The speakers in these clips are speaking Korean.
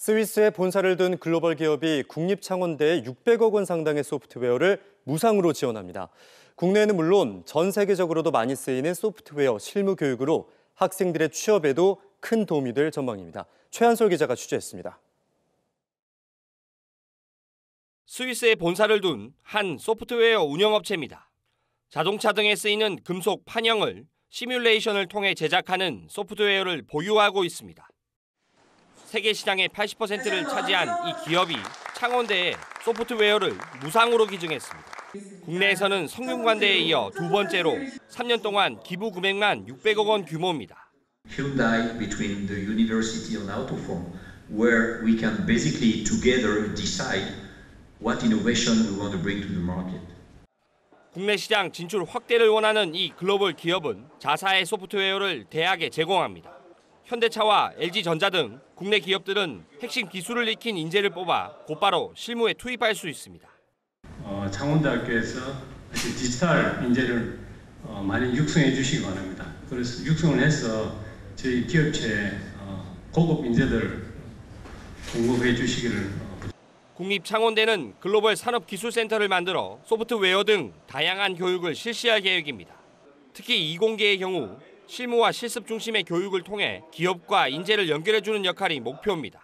스위스에 본사를 둔 글로벌 기업이 국립창원대에 600억 원 상당의 소프트웨어를 무상으로 지원합니다. 국내에는 물론 전 세계적으로도 많이 쓰이는 소프트웨어 실무 교육으로 학생들의 취업에도 큰 도움이 될 전망입니다. 최한솔 기자가 취재했습니다. 스위스에 본사를 둔 한 소프트웨어 운영업체입니다. 자동차 등에 쓰이는 금속 판형을 시뮬레이션을 통해 제작하는 소프트웨어를 보유하고 있습니다. 세계 시장의 80%를 차지한 이 기업이 창원대에 소프트웨어를 무상으로 기증했습니다. 국내에서는 성균관대에 이어 두 번째로 3년 동안 기부 금액만 600억 원 규모입니다. Hyundai between the university and Autoform, where we can basically together decide what innovation we want to bring to the market. 국내 시장 진출 확대를 원하는 이 글로벌 기업은 자사의 소프트웨어를 대학에 제공합니다. 현대차와 LG전자 등 국내 기업들은 핵심 기술을 익힌 인재를 뽑아 곧바로 실무에 투입할 수 있습니다. 어, 창원대학교에서 디지털 인재를 어, 많이 육성해 주시기 바랍니다. 그래서 육성을 해서 저희 기업체에 어, 고급 인재들 공급해 주시기를 국립창원대는 글로벌 산업기술센터를 만들어 소프트웨어 등 다양한 교육을 실시할 계획입니다. 특히 이공계의 경우 실무와 실습 중심의 교육을 통해 기업과 인재를 연결해주는 역할이 목표입니다.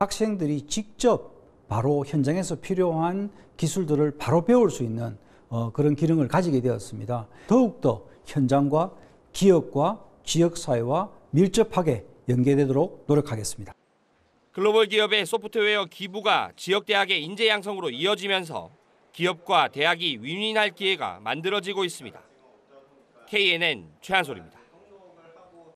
학생들이 직접 바로 현장에서 필요한 기술들을 바로 배울 수 있는 어, 그런 기능을 가지게 되었습니다. 더욱더 현장과 기업과 지역사회와 밀접하게 연계되도록 노력하겠습니다. 글로벌 기업의 소프트웨어 기부가 지역 대학의 인재 양성으로 이어지면서 기업과 대학이 윈윈할 기회가 만들어지고 있습니다. KNN 최한솔입니다.